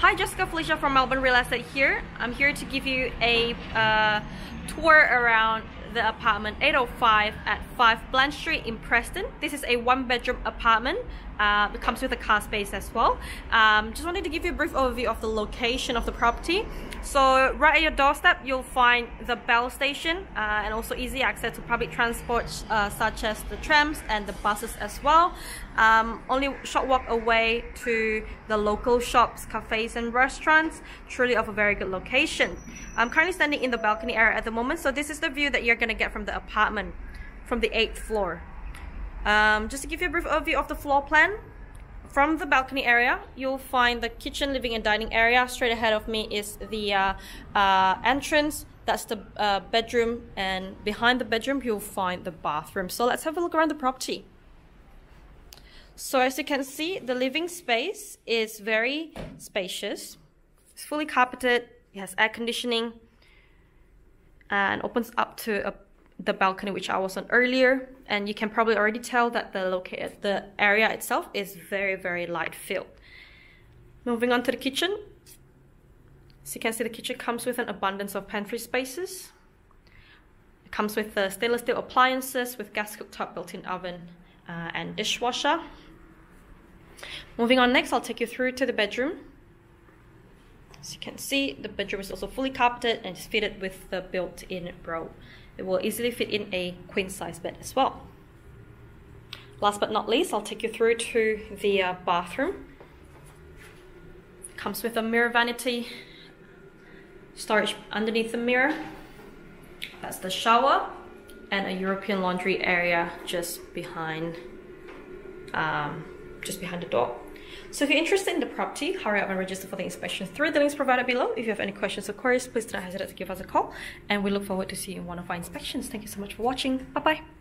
Hi, Jessica Felicia from Melbourne Real Estate here. I'm here to give you a uh, tour around the apartment 805 at 5 Blanch Street in Preston. This is a one bedroom apartment. Uh, it comes with a car space as well. Um, just wanted to give you a brief overview of the location of the property. So right at your doorstep, you'll find the Bell station uh, and also easy access to public transport uh, such as the trams and the buses as well. Um, only short walk away to the local shops, cafes and restaurants. Truly of a very good location. I'm currently standing in the balcony area at the moment. So this is the view that you're going to get from the apartment from the 8th floor. Um, just to give you a brief overview of the floor plan, from the balcony area, you'll find the kitchen, living and dining area. Straight ahead of me is the uh, uh, entrance. That's the uh, bedroom. And behind the bedroom, you'll find the bathroom. So let's have a look around the property. So as you can see, the living space is very spacious. It's fully carpeted. It has air conditioning and opens up to a the balcony which I was on earlier and you can probably already tell that the located the area itself is very very light filled. Moving on to the kitchen. As you can see the kitchen comes with an abundance of pantry spaces. It comes with the stainless steel appliances with gas cooktop built-in oven uh, and dishwasher. Moving on next I'll take you through to the bedroom. As you can see, the bedroom is also fully carpeted and is fitted with the built-in robe. It will easily fit in a queen size bed as well. Last but not least, I'll take you through to the uh, bathroom. Comes with a mirror vanity, storage underneath the mirror. That's the shower and a European laundry area just behind, um, just behind the door. So if you're interested in the property, hurry up and register for the inspection through the links provided below. If you have any questions or queries, please do not hesitate to give us a call. And we look forward to seeing you in one of our inspections. Thank you so much for watching. Bye-bye.